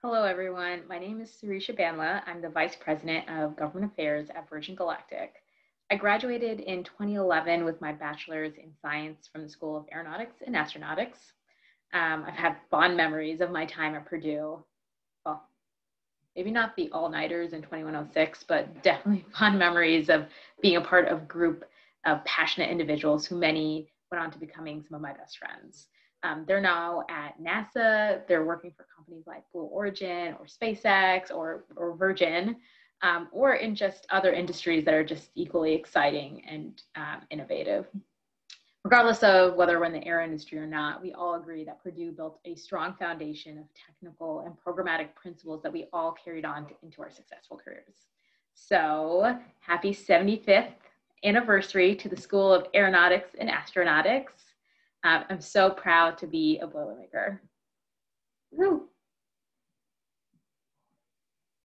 Hello, everyone. My name is Sirisha Bandla. I'm the Vice President of Government Affairs at Virgin Galactic. I graduated in 2011 with my bachelor's in science from the School of Aeronautics and Astronautics. Um, I've had fond memories of my time at Purdue. Well, maybe not the all-nighters in 2106, but definitely fond memories of being a part of a group of passionate individuals who many went on to becoming some of my best friends. Um, they're now at NASA. They're working for companies like Blue Origin or SpaceX or, or Virgin, um, or in just other industries that are just equally exciting and um, innovative. Regardless of whether we're in the air industry or not, we all agree that Purdue built a strong foundation of technical and programmatic principles that we all carried on to, into our successful careers. So, happy 75th anniversary to the School of Aeronautics and Astronautics. Um, I'm so proud to be a Boilermaker. Woo.